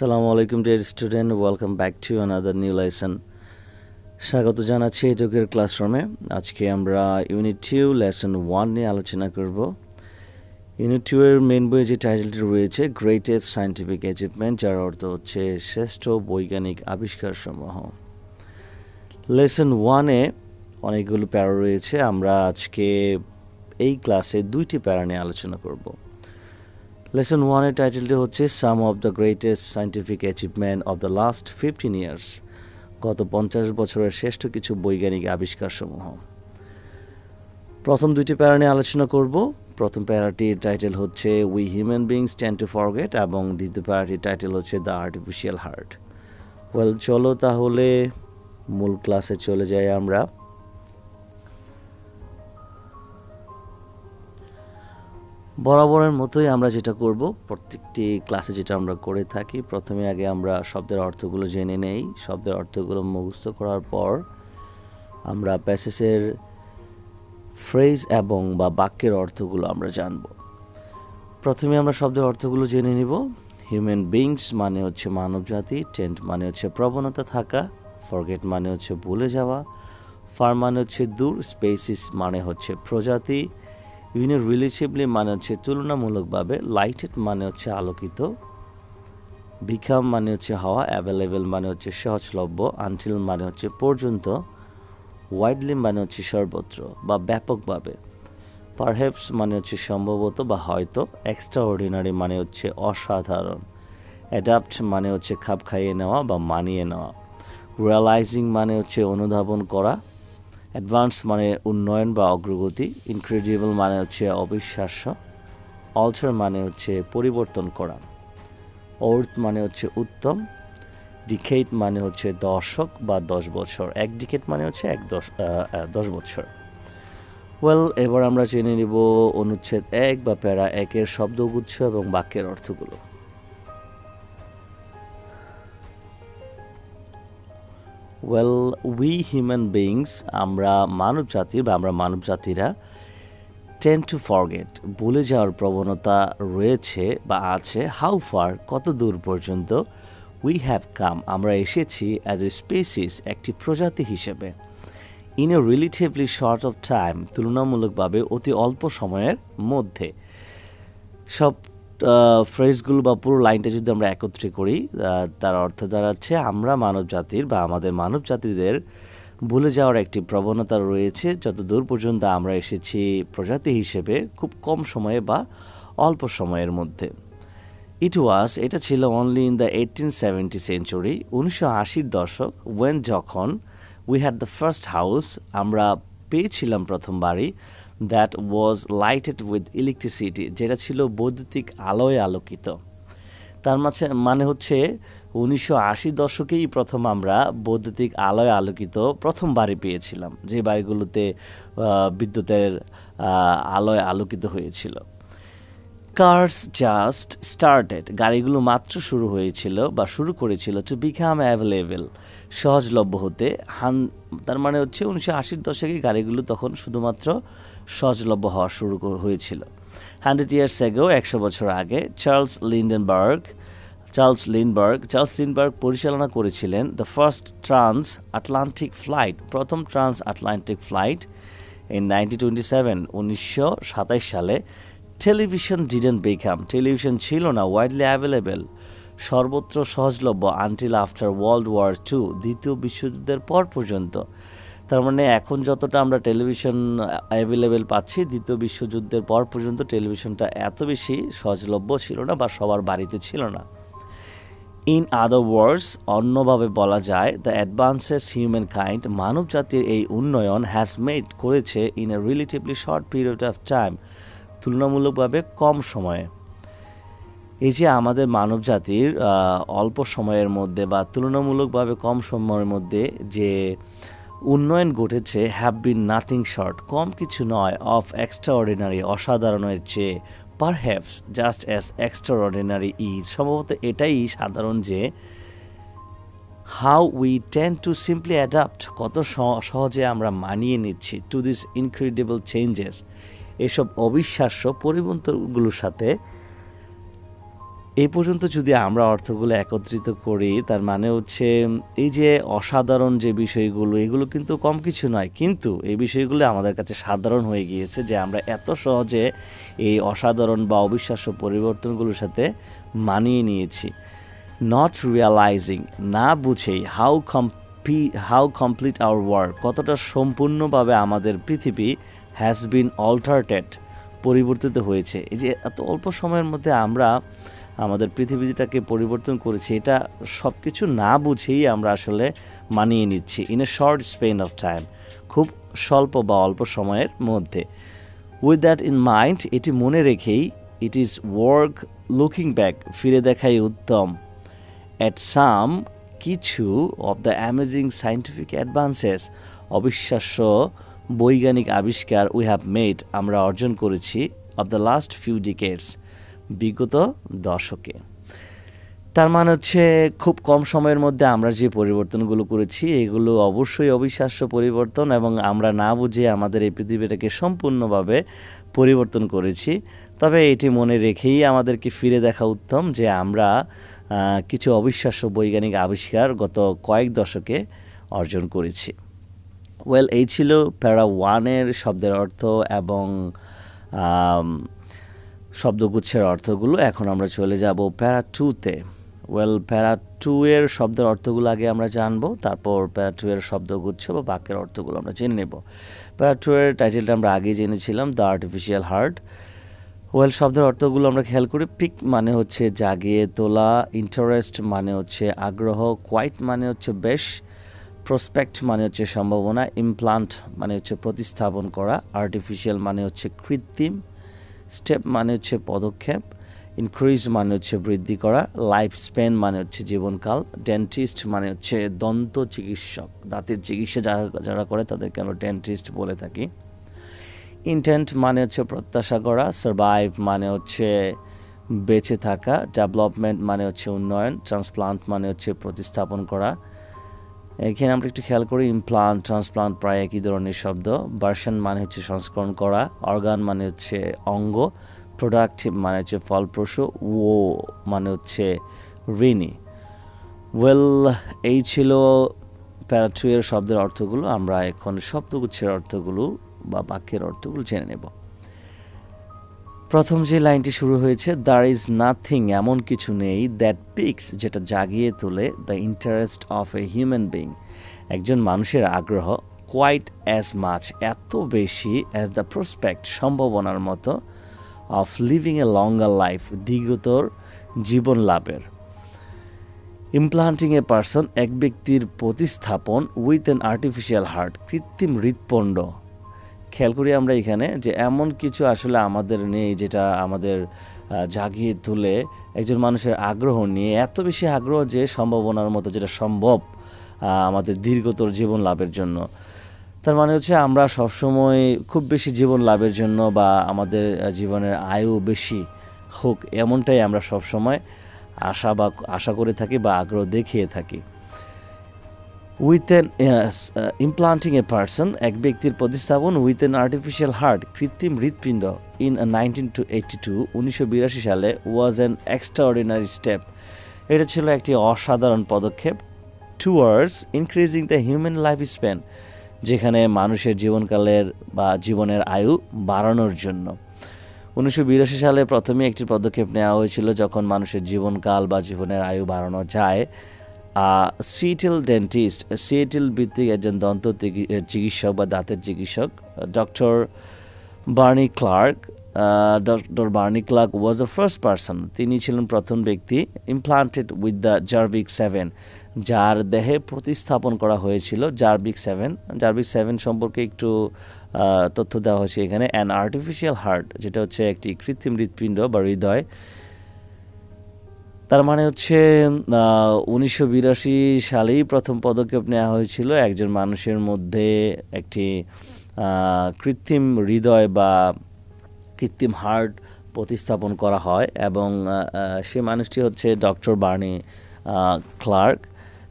সালামু আলাইকুম dear student welcome back to another new lesson স্বাগত জানাচ্ছি এটুকের ক্লাসরুমে আজকে আমরা ইউনিট টু লেসন ওয়ান নিয়ে আলোচনা করব। ইউনিট টু এর মেন বইয়ে যে টাইটেলটি রয়েছে গ্রেটেস্ট সায়েন্টিফিক অ্যাচিভমেন্ট যার অর্থ হচ্ছে শ্রেষ্ঠ বৈজ্ঞানিক আবিষ্কার সমূহ লেসন ওয়ানে অনেকগুলো প্যারা রয়েছে। আমরা আজকে এই ক্লাসে দুইটি প্যারা নিয়ে আলোচনা করব। লেসন ওয়ানের টাইটেলটি হচ্ছে some of the greatest scientific achievement of the last fifteen years গত পঞ্চাশ বছরের শ্রেষ্ঠ কিছু বৈজ্ঞানিক আবিষ্কারসমূহ। প্রথম দুইটি প্যারা নিয়ে আলোচনা করব। প্রথম প্যারাটির টাইটেল হচ্ছে we human beings tend to forget এবং দ্বিতীয় প্যারাটির টাইটেল হচ্ছে দ্য আর্টিফিশিয়াল হার্ট ওয়েল চলো তাহলে মূল ক্লাসে চলে যাই আমরা। বরাবরের মতোই আমরা যেটা করব, প্রত্যেকটি ক্লাসে যেটা আমরা করে থাকি, প্রথমে আগে আমরা শব্দের অর্থগুলো জেনে নেই। শব্দের অর্থগুলো মুখস্থ করার পর আমরা প্যাসেসের ফ্রেজ এবং বা বাক্যের অর্থগুলো আমরা জানব। প্রথমে আমরা শব্দের অর্থগুলো জেনে নিব। হিউম্যান বিংস মানে হচ্ছে মানবজাতি টেন্ট মানে হচ্ছে প্রবণতা থাকা ফরগেট মানে হচ্ছে ভুলে যাওয়া ফার মানে হচ্ছে দূর স্পেসিস মানে হচ্ছে প্রজাতি বিভিন্ন রিলেটিভলি মানে হচ্ছে তুলনামূলকভাবে লাইটেড মানে হচ্ছে আলোকিত বিকাম মানে হচ্ছে হওয়া অ্যাভেলেবেল মানে হচ্ছে সহজলভ্য আনটিল মানে হচ্ছে পর্যন্ত ওয়াইডলি মানে হচ্ছে সর্বত্র বা ব্যাপকভাবে পারহেপস মানে হচ্ছে সম্ভবত বা হয়তো এক্সট্রা অর্ডিনারি মানে হচ্ছে অসাধারণ অ্যাডাপ্ট মানে হচ্ছে খাপ খাইয়ে নেওয়া বা মানিয়ে নেওয়া রিয়ালাইজিং মানে হচ্ছে অনুধাবন করা অ্যাডভান্স মানে উন্নয়ন বা অগ্রগতি ইনক্রেডিবল মানে হচ্ছে অবিশ্বাস্য অল্টার মানে হচ্ছে পরিবর্তন করা অর্থ মানে হচ্ছে উত্তম ডিকেট মানে হচ্ছে দশক বা দশ বছর, এক ডিকেট মানে হচ্ছে এক দশ দশ বছর। ওয়েল এবার আমরা জেনে নিব অনুচ্ছেদ এক বা প্যারা একের শব্দগুচ্ছ এবং বাক্যের অর্থগুলো। ওয়েল উই হিউম্যান বিংস আমরা মানব জাতির বা আমরা মানব জাতিরা টেন টু ফরগেট ভুলে যাওয়ার প্রবণতা রয়েছে বা আছে হাউ ফার কত দূর পর্যন্ত উই হ্যাভ কাম আমরা এসেছি অ্যাজ এ স্পেসিস একটি প্রজাতি হিসেবে। In a relatively short of time তুলনামূলকভাবে অতি অল্প সময়ের মধ্যে। সব ফ্রেজগুলো বা পুরো লাইনটা যদি আমরা একত্রে করি তার অর্থ দাঁড়াচ্ছে আমরা মানব জাতির বা আমাদের মানব জাতিদের ভুলে যাওয়ার একটি প্রবণতা রয়েছে। যত দূর পর্যন্ত আমরা এসেছি প্রজাতি হিসেবে, খুব কম সময়ে বা অল্প সময়ের মধ্যে। ইট ওয়াজ এটা ছিল only in the eighteen seventy century উনিশশো আশির দশক ওয়েন যখন we had the first house আমরা পেয়েছিলাম প্রথম বাড়ি that was lighted with electricity যেটা ছিল বৈদ্যুতিক আলোয় আলোকিত। তার মাঝে মানে হচ্ছে উনিশশো আশি দশকেই প্রথম আমরা বৈদ্যুতিক আলোয় আলোকিত প্রথম বাড়ি পেয়েছিলাম, যে বাড়িগুলোতে বিদ্যুতের আলোয় আলোকিত হয়েছিল। কার্স জাস্ট স্টার্টেড গাড়িগুলো মাত্র শুরু হয়েছিল বা শুরু করেছিল টু বিকাম অ্যাভেলেবেল সহজলভ্য হতে। হান, তার মানে হচ্ছে উনিশশো আশির দশকে গাড়িগুলো তখন শুধুমাত্র সহজলভ্য হওয়া শুরু হয়েছিল। হান্ড্রেড ইয়ার্স এগেও একশো বছর আগে Charles Lindenberg, Charles Lindbergh Charles Lindbergh পরিচালনা করেছিলেন the first trans Atlantic flight, প্রথম trans Atlantic flight in nineteen twenty seven উনিশশো সালে। টেলিভিশন ডিডেন বেকাম টেলিভিশন ছিল না ওয়াইডলি অ্যাভেলেবেল সর্বত্র সহজলভ্য until after World War two দ্বিতীয় বিশ্বযুদ্ধের পর পর্যন্ত। তার মানে এখন যতটা আমরা টেলিভিশন অ্যাভেলেবেল পাচ্ছি, দ্বিতীয় বিশ্বযুদ্ধের পর পর্যন্ত টেলিভিশনটা এত বেশি সহজলভ্য ছিল না বা সবার বাড়িতে ছিল না। ইন আদার ওয়ার্ডস অন্যভাবে বলা যায় দ্য অ্যাডভান্সেস হিউম্যান কাইন্ড মানব জাতির এই উন্নয়ন হ্যাজ মেড করেছে in a relatively short period of time তুলনামূলকভাবে কম সময়ে। এই যে আমাদের মানব জাতির অল্প সময়ের মধ্যে বা তুলনামূলকভাবে কম সময়ের মধ্যে যে উন্নয়ন ঘটেছে হ্যাভ বিন নাথিং শর্ট কম কিছু নয় অফ এক্সট্রা অর্ডিনারি অসাধারণের চেয়ে perhaps just as extraordinary is সম্ভবত এটাই সাধারণ যে how we tend to simply adapt কত সহজে আমরা মানিয়ে নিচ্ছি টু দিস ইনক্রেডিবল চেঞ্জেস এসব অবিশ্বাস্য পরিবর্তনগুলোর সাথে এই পর্যন্ত যদি আমরা অর্থগুলো একত্রিত করি, তার মানে হচ্ছে এই যে অসাধারণ যে বিষয়গুলো, এগুলো কিন্তু কম কিছু নয়। কিন্তু এই বিষয়গুলো আমাদের কাছে সাধারণ হয়ে গিয়েছে যে আমরা এত সহজে এই অসাধারণ বা অবিশ্বাস্য পরিবর্তনগুলোর সাথে মানিয়ে নিয়েছি। নট রিয়ালাইজিং না বুঝেই হাউ কম্পি হাউ কমপ্লিট আওয়ার ওয়ার্ক কতটা সম্পূর্ণভাবে আমাদের পৃথিবী হ্যাজ বিন অল্টারটেড পরিবর্তিত হয়েছে। এই যে এত অল্প সময়ের মধ্যে আমরা আমাদের পৃথিবীটাকে পরিবর্তন করেছে, এটা সব কিছু না বুঝেই আমরা আসলে মানিয়ে নিচ্ছি in a short span of time খুব স্বল্প বা অল্প সময়ের মধ্যে। উইথ দ্যাট ইন মাইন্ড এটি মনে রেখেই it is work looking back ফিরে দেখাই উত্তম। অ্যাট সাম কিছু of the amazing scientific advances অবিশ্বাস্য বৈজ্ঞানিক আবিষ্কার উই হ্যাভ মেড আমরা অর্জন করেছি of the last few decades বিগত দশকে। তার মানে হচ্ছে খুব কম সময়ের মধ্যে আমরা যে পরিবর্তনগুলো করেছি, এগুলো অবশ্যই অবিশ্বাস্য পরিবর্তন এবং আমরা না বুঝে আমাদের এই পৃথিবীটাকে সম্পূর্ণভাবে পরিবর্তন করেছি। তবে এটি মনে রেখেই আমাদেরকে ফিরে দেখা উত্তম যে আমরা কিছু অবিশ্বাস্য বৈজ্ঞানিক আবিষ্কার গত কয়েক দশকে অর্জন করেছি। ওয়েল এই ছিল প্যারা ওয়ানের শব্দের অর্থ এবং শব্দগুচ্ছের অর্থগুলো এখন আমরা চলে যাব প্যারা টুতে ওয়েল প্যারা টু এর শব্দের অর্থগুলো আগে আমরা জানব, তারপর প্যারা টু এর শব্দগুচ্ছ বা বাক্যের অর্থগুলো আমরা জেনে নেব। প্যারা টু এর টাইটেলটা আমরা আগেই জেনেছিলাম দ্য আর্টিফিশিয়াল হার্ট ওয়েল শব্দের অর্থগুলো আমরা খেয়াল করি পিক মানে হচ্ছে জাগিয়ে তোলা ইন্টারেস্ট মানে হচ্ছে আগ্রহ কোয়াইট মানে হচ্ছে বেশ প্রসপেক্ট মানে হচ্ছে সম্ভাবনা ইমপ্লান্ট মানে হচ্ছে প্রতিস্থাপন করা আর্টিফিশিয়াল মানে হচ্ছে কৃত্রিম স্টেপ মানে হচ্ছে পদক্ষেপ ইনক্রিজ মানে হচ্ছে বৃদ্ধি করা লাইফ স্পেন মানে হচ্ছে জীবনকাল ডেন্টিস্ট মানে হচ্ছে দন্ত চিকিৎসক, দাঁতের চিকিৎসা যারা যারা করে তাদেরকে আমরা ডেন্টিস্ট বলে থাকি। ইন্টেন্ট মানে হচ্ছে প্রত্যাশা করা সার্ভাইভ মানে হচ্ছে বেঁচে থাকা ডেভেলপমেন্ট মানে হচ্ছে উন্নয়ন ট্রান্সপ্লান্ট মানে হচ্ছে প্রতিস্থাপন করা এখানে আমরা একটু খেয়াল করি ইমপ্লান্ট ট্রান্সপ্লান্ট প্রায় একই ধরনের শব্দ। ভার্সন মানে হচ্ছে সংস্করণ করা অর্গান মানে হচ্ছে অঙ্গ প্রোডাক্টিভ মানে হচ্ছে ফলপ্রসূ, ও মানে হচ্ছে ঋণী। ওয়েল এই ছিল প্যারাটুয়ের শব্দের অর্থগুলো, আমরা এখন শব্দগুচ্ছের অর্থগুলো বা বাক্যের অর্থগুলো জেনে নেব। প্রথম যে লাইনটি শুরু হয়েছে দ্যার ইজ নাথিং এমন কিছু নেই দ্যাট পিক্স যেটা জাগিয়ে তোলে the interest of a human being একজন মানুষের আগ্রহ কোয়াইট অ্যাজ মাছ এত বেশি অ্যাজ দ্য প্রসপেক্ট সম্ভাবনার মতো of living a longer life দীর্ঘতর জীবন লাভের। ইমপ্লান্টিং এ পারসন এক ব্যক্তির প্রতিস্থাপন উইথ অ্যান আর্টিফিশিয়াল হার্ট কৃত্রিম হৃৎপণ্ড। খেয়াল করি আমরা এখানে যে এমন কিছু আসলে আমাদের নেই যেটা আমাদের জাগিয়ে তুলে একজন মানুষের আগ্রহ নিয়ে, এত বেশি আগ্রহ যে সম্ভাবনার মতো যেটা সম্ভব আমাদের দীর্ঘতর জীবন লাভের জন্য। তার মানে হচ্ছে আমরা সবসময় খুব বেশি জীবন লাভের জন্য বা আমাদের জীবনের আয়ু বেশি হোক এমনটাই আমরা সবসময় আশা বা আশা করে থাকি বা আগ্রহ দেখিয়ে থাকি। With an implanting a person এক ব্যক্তির প্রতিস্থাপন উইথ এন আর্টিফিশিয়াল হার্ট কৃত্রিম হৃৎপিণ্ড in nineteen two eighty two উনিশশো বিরাশি সালে ওয়াজ অ্যান এক্সট্রাঅর্ডিনারি স্টেপ এটা ছিল একটি অসাধারণ পদক্ষেপ towards increasing the human life span যেখানে মানুষের জীবনকালের বা জীবনের আয়ু বাড়ানোর জন্য। উনিশশো বিরাশি সালে প্রথমে একটি পদক্ষেপ নেওয়া হয়েছিল যখন মানুষের জীবনকাল বা জীবনের আয়ু বাড়ানো যায়। সিটেল ডেন্টিস্ট সিএটিল ভিত্তিক একজন দন্ত চিকিৎসক বা দাঁতের চিকিৎসক doctor Barney Clark doctor Barney Clark was the first person তিনি ছিলেন প্রথম ব্যক্তি implanted with the Jarvik seven যার দেহে প্রতিস্থাপন করা হয়েছিল জার্ভিক সেভেন জার্ভিক সেভেন সম্পর্কে একটু তথ্য দেওয়া হয়েছে এখানে অ্যান আর্টিফিশিয়াল হার্ট যেটা হচ্ছে একটি কৃত্রিম হৃৎপিণ্ড বা হৃদয় তার মানে হচ্ছে উনিশশো বিরাশি সালেই প্রথম পদক্ষেপ নেওয়া হয়েছিল একজন মানুষের মধ্যে একটি কৃত্রিম হৃদয় বা কৃত্রিম হার্ট প্রতিস্থাপন করা হয় এবং সে মানুষটি হচ্ছে ডক্টর বার্নি ক্লার্ক।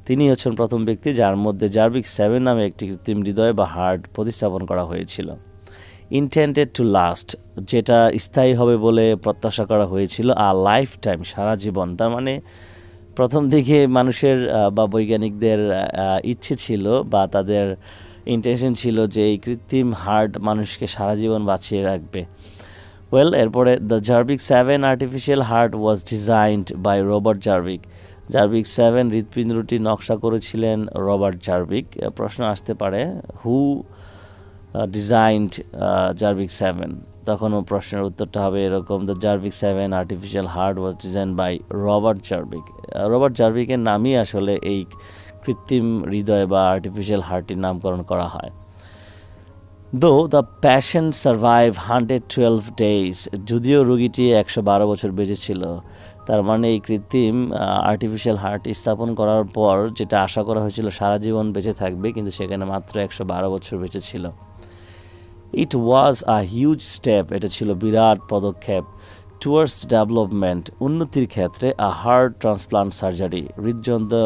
তিনি হচ্ছেন প্রথম ব্যক্তি যার মধ্যে জার্ভিক সেভেন নামে একটি কৃত্রিম হৃদয় বা হার্ট প্রতিস্থাপন করা হয়েছিল। ইন্টেন্ডেড টু লাস্ট যেটা স্থায়ী হবে বলে প্রত্যাশা করা হয়েছিল আর লাইফ টাইম সারা জীবন। তার মানে প্রথম দিকে মানুষের বা বৈজ্ঞানিকদের ইচ্ছে ছিল, বা তাদের ইন্টেনশন ছিল যে এই কৃত্রিম হার্ট মানুষকে সারা জীবন বাঁচিয়ে রাখবে। ওয়েল এরপরে the Jarvik seven artificial heart was designed by Robert Jarvik Jarvik seven হৃৎপিণ্ডটি নকশা করেছিলেন রবার্ট জার্বিক প্রশ্ন আসতে পারে হু ডিজাইনড জার্বিক সেভেন তখনও প্রশ্নের উত্তরটা হবে এরকম the Jarvik seven artificial heart was design by Robert Jarvik Robert জার্ভিকের নামই আসলে এই কৃত্রিম হৃদয় বা আর্টিফিশিয়াল হার্টটির নামকরণ করা হয়। Though the patient survive hundred twelve days যদিও রুগীটি একশো বারো বছর বেঁচেছিল তার মানে এই কৃত্রিম আর্টিফিশিয়াল হার্ট স্থাপন করার পর যেটা আশা করা হয়েছিল সারা জীবন বেঁচে থাকবে, কিন্তু সেখানে মাত্র একশো বারো বছর বেঁচে ছিল। ইট ওয়াজ আ হিউজ স্টেপ এটা ছিল বিরাট পদক্ষেপ টুয়ার্ডস ডেভেলপমেন্ট উন্নতির ক্ষেত্রে আ হার্ট ট্রান্সপ্লান্ট সার্জারি হৃদযন্ত্র,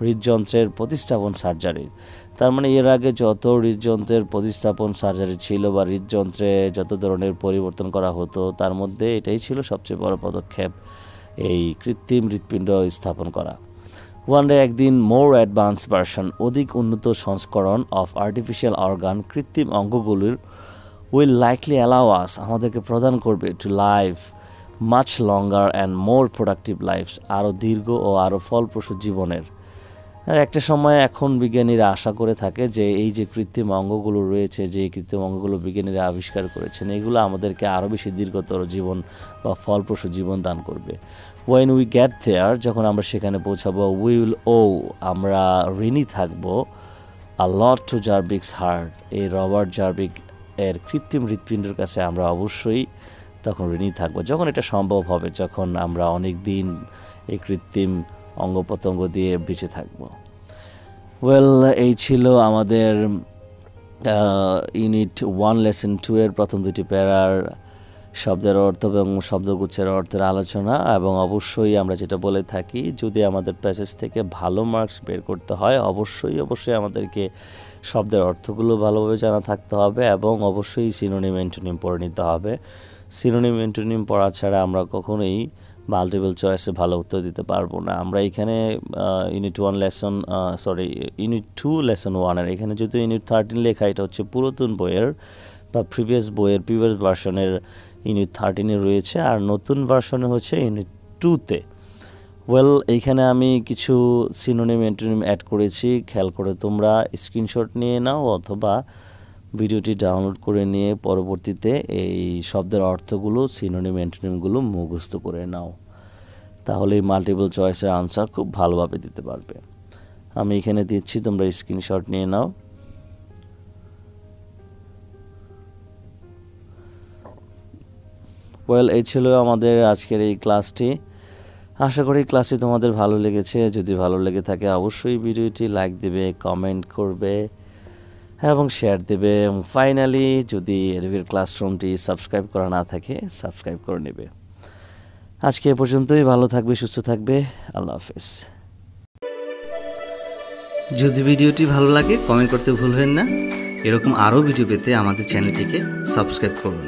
হৃদযন্ত্রের প্রতিস্থাপন সার্জারি তার মানে এর আগে যত হৃদযন্ত্রের প্রতিস্থাপন সার্জারি ছিল বা হৃদযন্ত্রে যত ধরনের পরিবর্তন করা হতো, তার মধ্যে এটাই ছিল সবচেয়ে বড় পদক্ষেপ, এই কৃত্রিম হৃৎপিণ্ড স্থাপন করা। ওয়ান ডে একদিন মোর অ্যাডভান্স ভার্সন অধিক উন্নত সংস্করণ অফ আর্টিফিশিয়াল অর্গান কৃত্রিম অঙ্গগুলির উইল লাইকলি অ্যালাউ আস আমাদেরকে প্রদান করবে to life much longer and more productive lives আরও দীর্ঘ ও আরও ফলপ্রসূ জীবনের। একটা সময় এখন বিজ্ঞানীরা আশা করে থাকে যে এই যে কৃত্রিম অঙ্গগুলো রয়েছে, যে কৃত্রিম অঙ্গগুলো বিজ্ঞানীরা আবিষ্কার করেছেন, এগুলো আমাদেরকে আরও বেশি দীর্ঘতর জীবন বা ফলপ্রসূ জীবন দান করবে। ওয়েন উই গ্যাট দেয়ার যখন আমরা সেখানে পৌঁছাবো উই উইল ও আমরা ঋণী থাকব a lot to Jarvik's heart এই রবার্ট জার্বিক এর কৃত্রিম হৃৎপিণ্ডের কাছে আমরা অবশ্যই তখন ঋণী থাকব। যখন এটা সম্ভব হবে, যখন আমরা অনেক দিন এই কৃত্রিম অঙ্গ প্রত্যঙ্গ দিয়ে বেঁচে থাকব। ওয়েল এই ছিল আমাদের ইউনিট ওয়ান লেসন টু এর প্রথম দুটি প্যারার শব্দের অর্থ এবং শব্দগুচ্ছের অর্থের আলোচনা। এবং অবশ্যই আমরা যেটা বলে থাকি, যদি আমাদের প্যাসেজ থেকে ভালো মার্কস বের করতে হয়, অবশ্যই অবশ্যই আমাদেরকে শব্দের অর্থগুলো ভালোভাবে জানা থাকতে হবে এবং অবশ্যই সিনোনিম এন্টোনিম পড়ে নিতে হবে। সিনোনিম এন্টোনিম পড়া ছাড়া আমরা কখনোই মাল্টিপল চয়েসে ভালো উত্তর দিতে পারব না। আমরা এখানে unit one lesson sorry unit two lesson ওয়ানের এখানে যদি ইউনিট থার্টিন লেখা, এটা হচ্ছে পুরাতন বইয়ের বা প্রিভিয়াস বইয়ের প্রিভিয়াস ভার্সনের ইউনিট থার্টিনে রয়েছে। আর নতুন ভার্সনে হচ্ছে ইউনিট টুতে ওয়েল এইখানে আমি কিছু সিনোনিম এন্টোনিম অ্যাড করেছি। খেয়াল করে তোমরা স্ক্রিনশট নিয়ে নাও অথবা ভিডিওটি ডাউনলোড করে নিয়ে পরবর্তীতে এই শব্দের অর্থগুলো সিনোনিম অ্যান্টোনিমগুলো মুখস্থ করে নাও। তাহলে এই মাল্টিপল চয়েসের আনসার খুব ভালোভাবে দিতে পারবে। আমি এখানে দিচ্ছি, তোমরা স্ক্রিনশট নিয়ে নাও। ওয়েল এই ছিল আমাদের আজকের এই ক্লাসটি আশা করি ক্লাসটি তোমাদের ভালো লেগেছে। যদি ভালো লেগে থাকে, অবশ্যই ভিডিওটি লাইক দেবে কমেন্ট করবে, এবং শেয়ার দেবে, এবং ফাইনালি যদি রিভির ক্লাসরুমটি সাবস্ক্রাইব করা না থাকে সাবস্ক্রাইব করে নেবে। আজকে এ পর্যন্তই, ভালো থাকবে, সুস্থ থাকবে, আল্লাহ হাফেজ। যদি ভিডিওটি ভালো লাগে কমেন্ট করতে ভুলবেন না। এরকম আরও ভিডিও পেতে আমাদের চ্যানেলটিকে সাবস্ক্রাইব করুন।